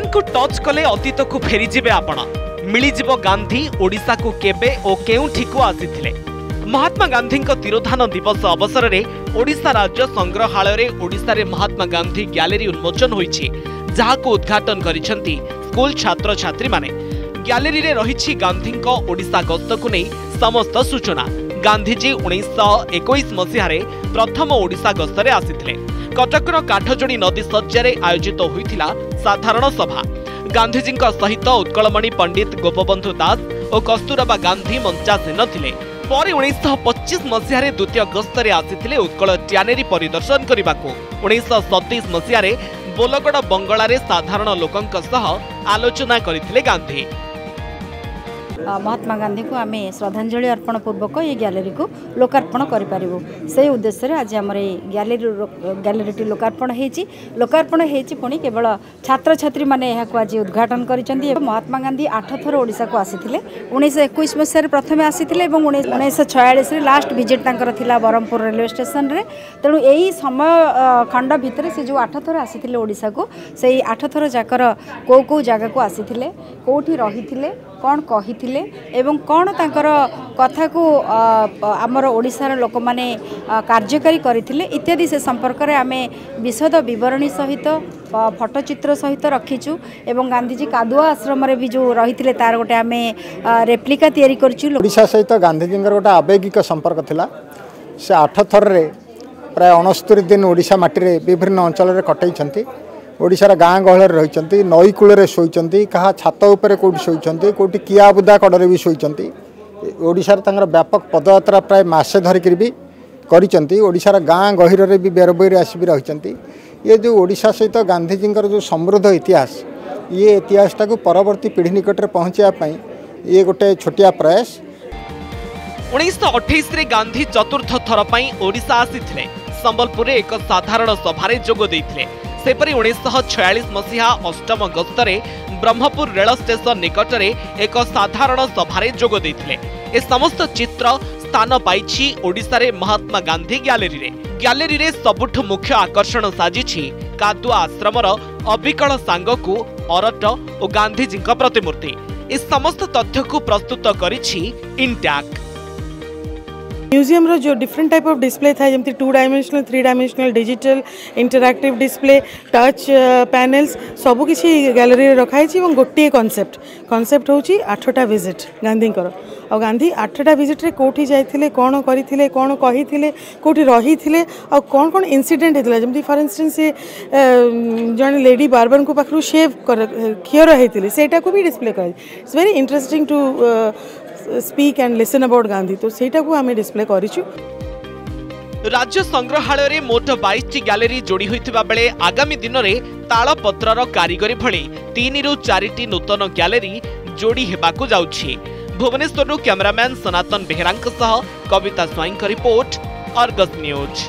ସ୍କ୍ରିନ୍କୁ touch କଲେ ଅତୀତକୁ ଫେରିଯିବେ ଆପଣ। ମିଳିଯିବ ଗାନ୍ଧୀ ଓଡ଼ିଶାକୁ କେବେ ଓ କେଉଁଠିକୁ ଆସିଥିଲେ। ମହାତ୍ମା ଗାନ୍ଧୀଙ୍କ ତିରୋଧାନ ଦିବସ ଅବସରରେ ଓଡ଼ିଶା ରାଜ୍ୟ ସଂଗ୍ରହାଳୟରେ ଓଡ଼ିଶାରେ ମହାତ୍ମା ଗାନ୍ଧୀ ଗ୍ୟାଲେରୀ ଉନ୍ମୋଚନ ହୋଇଛି ଯାହାକୁ ଉଦ୍ଘାଟନ କରିଛନ୍ତି ସ୍କୁଲ ଛାତ୍ରଛାତ୍ରୀମାନେ। ଗ୍ୟାଲେରୀରେ ରହିଛି ଗାନ୍ଧୀଙ୍କ ଓଡ଼ିଶା ଗସ୍ତକୁ ନେଇ ସମସ୍ତ ସୂଚନା। ଗାନ୍ଧୀଜୀ ଉଣେଇଶହ ଏକୋଇଶ ମସିହାରେ ପ୍ରଥମ ଓଡ଼ିଶା ଗସ୍ତରେ ଆସିଥିଲେ। କଟକର କାଠଯୋଡ଼ି ନଦୀ ଶଯ୍ୟାରେ ଆୟୋଜିତ ହୋଇଥିଲା ସାଧାରଣ ସଭା। ଗାନ୍ଧୀଜୀଙ୍କ ସହିତ ଉତ୍କଳମଣି ପଣ୍ଡିତ ଗୋପବନ୍ଧୁ ଦାସ ଓ କସ୍ତୁରବା ଗାନ୍ଧୀ ମଞ୍ଚାସୀନ ଥିଲେ। ପରେ ଉଣେଇଶହ ପଚିଶ ମସିହାରେ ଦ୍ୱିତୀୟ ଗସ୍ତରେ ଆସିଥିଲେ ଉତ୍କଳ ଟ୍ୟାନେରୀ ପରିଦର୍ଶନ କରିବାକୁ। ଉଣେଇଶହ ସତେଇଶ ମସିହାରେ ବୋଲଗଡ଼ ବଙ୍ଗଳାରେ ସାଧାରଣ ଲୋକଙ୍କ ସହ ଆଲୋଚନା କରିଥିଲେ ଗାନ୍ଧୀ। ମହାତ୍ମା ଗାନ୍ଧୀଙ୍କୁ ଆମେ ଶ୍ରଦ୍ଧାଞ୍ଜଳି ଅର୍ପଣ ପୂର୍ବକ ଏହି ଗ୍ୟାଲେରୀକୁ ଲୋକାର୍ପଣ କରିପାରିବୁ। ସେହି ଉଦ୍ଦେଶ୍ୟରେ ଆଜି ଆମର ଏହି ଗ୍ୟାଲେରୀ ଗ୍ୟାଲେରୀଟି ଲୋକାର୍ପଣ ହେଇଛି। ଲୋକାର୍ପଣ ହେଇଛି ପୁଣି କେବଳ ଛାତ୍ରଛାତ୍ରୀମାନେ ଏହାକୁ ଆଜି ଉଦ୍ଘାଟନ କରିଛନ୍ତି ମହାତ୍ମା ଗାନ୍ଧୀ ଆଠ ଥର ଓଡ଼ିଶାକୁ ଆସିଥିଲେ। ଉଣେଇଶହ ଏକୋଇଶ ମସିହାରେ ପ୍ରଥମେ ଆସିଥିଲେ ଏବଂ ଉଣେଇଶହ ଛୟାଳିଶରେ ଲାଷ୍ଟ ଭିଜିଟ୍ ତାଙ୍କର ଥିଲା ବ୍ରହ୍ମପୁର ରେଲୱେ ଷ୍ଟେସନରେ ତେଣୁ ଏହି ସମୟ ଖଣ୍ଡ ଭିତରେ ସେ ଯେଉଁ ଆଠ ଥର ଆସିଥିଲେ ଓଡ଼ିଶାକୁ ସେଇ ଆଠ ଥର ଯାକର କେଉଁ କେଉଁ ଜାଗାକୁ ଆସିଥିଲେ କେଉଁଠି ରହିଥିଲେ କ'ଣ କହିଥିଲେ ଏବଂ କ'ଣ ତାଙ୍କର କଥାକୁ ଆମର ଓଡ଼ିଶାର ଲୋକମାନେ କାର୍ଯ୍ୟକାରୀ କରିଥିଲେ ଇତ୍ୟାଦି ସେ ସମ୍ପର୍କରେ ଆମେ ବିଶଦ ବିବରଣୀ ସହିତ ଫଟୋଚିତ୍ର ସହିତ ରଖିଛୁ ଏବଂ ଗାନ୍ଧିଜୀ କାଦୁଆ ଆଶ୍ରମରେ ବି ଯେଉଁ ରହିଥିଲେ ତାର ଗୋଟେ ଆମେ ରେପ୍ଲିକା ତିଆରି କରିଛୁ। ଓଡ଼ିଶା ସହିତ ଗାନ୍ଧିଜୀଙ୍କର ଗୋଟେ ଆବେଗିକ ସମ୍ପର୍କ ଥିଲା। ସେ ଆଠ ଥରରେ ପ୍ରାୟ ଅଣସ୍ତରୀ ଦିନ ଓଡ଼ିଶା ମାଟିରେ ବିଭିନ୍ନ ଅଞ୍ଚଳରେ କଟେଇଛନ୍ତି। ଓଡ଼ିଶାର ଗାଁ ଗହଳରେ ରହିଛନ୍ତି ନଈ କୂଳରେ ଶୋଇଛନ୍ତି କାହା ଛାତ ଉପରେ କେଉଁଠି ଶୋଇଛନ୍ତି କେଉଁଠି କିଆବୁଦା କଡ଼ରେ ବି ଶୋଇଛନ୍ତି ଓଡ଼ିଶାରେ ତାଙ୍କର ବ୍ୟାପକ ପଦଯାତ୍ରା ପ୍ରାୟ ମାସେ ଧରିକିରି ବି କରିଛନ୍ତି ଓଡ଼ିଶାର ଗାଁ ଗହିରରେ ବି ବେରବଇରେ ଆସି ବି ରହିଛନ୍ତି ଇଏ ଯେଉଁ ଓଡ଼ିଶା ସହିତ ଗାନ୍ଧିଜୀଙ୍କର ଯେଉଁ ସମୃଦ୍ଧ ଇତିହାସ ଇଏ ଇତିହାସଟାକୁ ପରବର୍ତ୍ତୀ ପିଢ଼ି ନିକଟରେ ପହଞ୍ଚିବା ପାଇଁ ଇଏ ଗୋଟେ ଛୋଟିଆ ପ୍ରୟାସ ଉଣେଇଶହ ଅଠେଇଶରେ ଗାନ୍ଧୀ ଚତୁର୍ଥ ଥର ପାଇଁ ଓଡ଼ିଶା ଆସିଥିଲେ ସମ୍ବଲପୁରରେ ଏକ ସାଧାରଣ ସଭାରେ ଯୋଗ ଦେଇଥିଲେ ସେପରି ଉଣେଇଶହ ଛୟାଳିଶ ମସିହା ଅଷ୍ଟମ ଗସ୍ତରେ ବ୍ରହ୍ମପୁର ରେଳ ଷ୍ଟେସନ ନିକଟରେ ଏକ ସାଧାରଣ ସଭାରେ ଯୋଗ ଦେଇଥିଲେ। ଏ ସମସ୍ତ ଚିତ୍ର ସ୍ଥାନ ପାଇଛି ଓଡ଼ିଶାରେ ମହାତ୍ମା ଗାନ୍ଧୀ ଗ୍ୟାଲେରୀରେ। ଗ୍ୟାଲେରୀରେ ସବୁଠୁ ମୁଖ୍ୟ ଆକର୍ଷଣ ସାଜିଛି କାଦୁଆ ଆଶ୍ରମର ଅବିକଳ ସାଙ୍ଗକୁ ଅରଟ ଓ ଗାନ୍ଧିଜୀଙ୍କ ପ୍ରତିମୂର୍ତ୍ତି। ଏ ସମସ୍ତ ତଥ୍ୟକୁ ପ୍ରସ୍ତୁତ କରିଛି ଇନ୍ଟ୍ୟାକ୍। ମ୍ୟୁଜିୟମ୍ର ଯେଉଁ ଡିଫରେଣ୍ଟ ଟାଇପ୍ ଅଫ୍ ଡିସପ୍ଲେ ଥାଏ ଯେମିତି two dimensional three dimensional digital interactive display touch panels ସବୁକିଛି ଗ୍ୟାଲେରୀରେ ରଖାହେଇଛି ଏବଂ ଗୋଟିଏ କନସେପ୍ଟ କନସେପ୍ଟ ହେଉଛି ଆଠଟା ଭିଜିଟ୍ ଗାନ୍ଧୀଙ୍କର ଆଉ ଗାନ୍ଧୀ ଆଠଟା ଭିଜିଟ୍ରେ କେଉଁଠି ଯାଇଥିଲେ କ'ଣ କରିଥିଲେ କ'ଣ କହିଥିଲେ କେଉଁଠି ରହିଥିଲେ ଆଉ କ'ଣ କ'ଣ ଇନସିଡେଣ୍ଟ ହେଇଥିଲା। ଯେମିତି ଫର୍ ଇନ୍ଷ୍ଟାନ୍ସ ସେ ଜଣେ ଲେଡି ବାରବାରଙ୍କ ପାଖରୁ ସେଭ୍ କ୍ଷୀର ହେଇଥିଲେ ସେଇଟାକୁ ବି ଡିସପ୍ଲେ କରାଯାଇଛି it's very interesting to speak and listen about Gandhi তো সেইটাকে আমি ডিসপ্লে করেছি। রাজ্য সংগ্রহালয়ে মোট বাইশটি গ্যালেরি যোড়ি হয়েছে বেড়ে আগামী দিনরে তাড়পত্রর কারিগরি ভি তিনি চারিটি নূতন গ্যালেরি যোড়ি হওয়া যাচ্ছে Bhubaneswar cameraman Sanatan Behera Kabita Swain report Argus news